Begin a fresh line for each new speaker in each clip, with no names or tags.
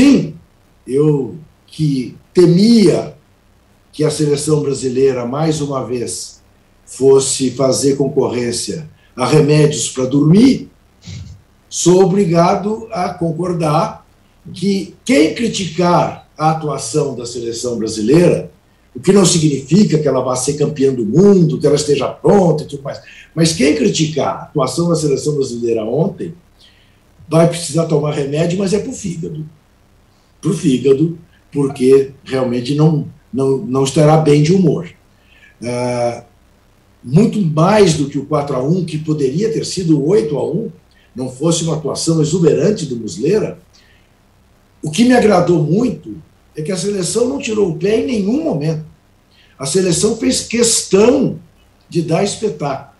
sim, eu que temia que a seleção brasileira, mais uma vez, fosse fazer concorrência a remédios para dormir, sou obrigado a concordar que quem criticar a atuação da seleção brasileira, o que não significa que ela vá ser campeã do mundo, que ela esteja pronta e tudo mais, mas quem criticar a atuação da seleção brasileira ontem vai precisar tomar remédio, mas é para o fígado. Para o fígado, porque realmente não, não, não estará bem de humor. Uh, muito mais do que o 4 a 1 que poderia ter sido 8 a 1 não fosse uma atuação exuberante do Muslera, o que me agradou muito é que a seleção não tirou o pé em nenhum momento. A seleção fez questão de dar espetáculo.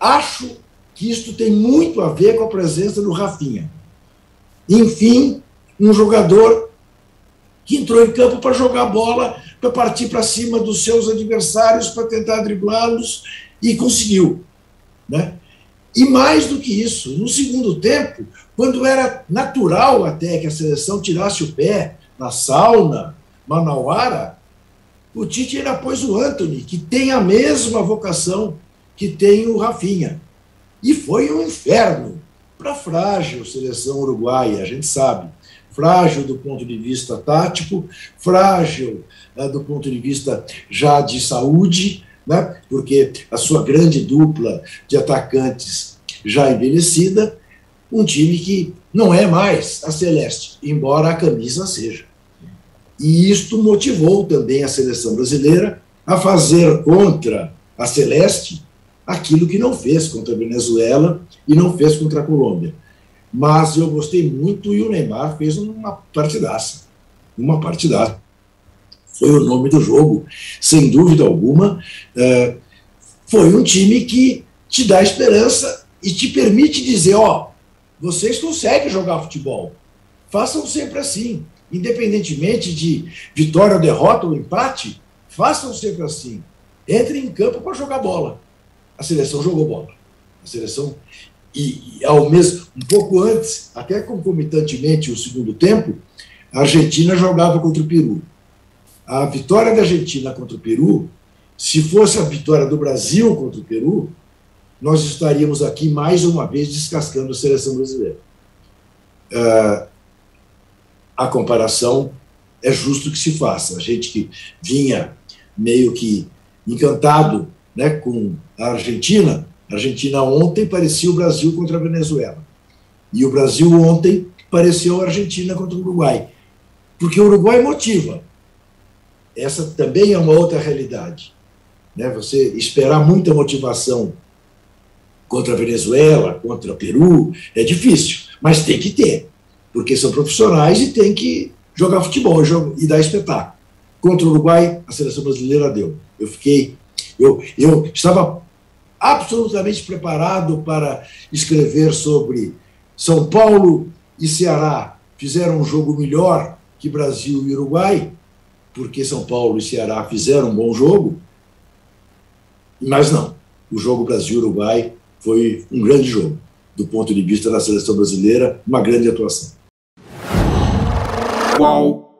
Acho que isto tem muito a ver com a presença do Rafinha. Enfim, um jogador que entrou em campo para jogar bola, para partir para cima dos seus adversários, para tentar driblá-los, e conseguiu. Né? E mais do que isso, no segundo tempo, quando era natural até que a seleção tirasse o pé na sauna, Manauara, o Tite ainda pôs o Anthony, que tem a mesma vocação que tem o Rafinha. E foi um inferno para frágil seleção uruguaia, a gente sabe. Frágil do ponto de vista tático, frágil né, do ponto de vista já de saúde, né, porque a sua grande dupla de atacantes já envelhecida, um time que não é mais a Celeste, embora a camisa seja. E isto motivou também a seleção brasileira a fazer contra a Celeste aquilo que não fez contra a Venezuela e não fez contra a Colômbia. Mas eu gostei muito e o Neymar fez uma partidaça. Uma partidaça. Foi o nome do jogo, sem dúvida alguma. É, foi um time que te dá esperança e te permite dizer: ó, vocês conseguem jogar futebol. Façam sempre assim. Independentemente de vitória, derrota ou empate, façam sempre assim. Entrem em campo para jogar bola. A seleção jogou bola. A seleção. E, e ao mesmo, um pouco antes, até concomitantemente o segundo tempo, a Argentina jogava contra o Peru. A vitória da Argentina contra o Peru, se fosse a vitória do Brasil contra o Peru, nós estaríamos aqui mais uma vez descascando a seleção brasileira. Uh, a comparação é justo que se faça. A gente que vinha meio que encantado né, com a Argentina, a Argentina ontem parecia o Brasil contra a Venezuela. E o Brasil ontem pareceu a Argentina contra o Uruguai. Porque o Uruguai motiva. Essa também é uma outra realidade. Né? Você esperar muita motivação contra a Venezuela, contra o Peru, é difícil, mas tem que ter, porque são profissionais e tem que jogar futebol e dar espetáculo. Contra o Uruguai, a seleção brasileira deu. Eu fiquei, eu, eu estava absolutamente preparado para escrever sobre São Paulo e Ceará fizeram um jogo melhor que Brasil e Uruguai, porque São Paulo e Ceará fizeram um bom jogo, mas não. O jogo Brasil-Uruguai foi um grande jogo, do ponto de vista da seleção brasileira, uma grande atuação.
Qual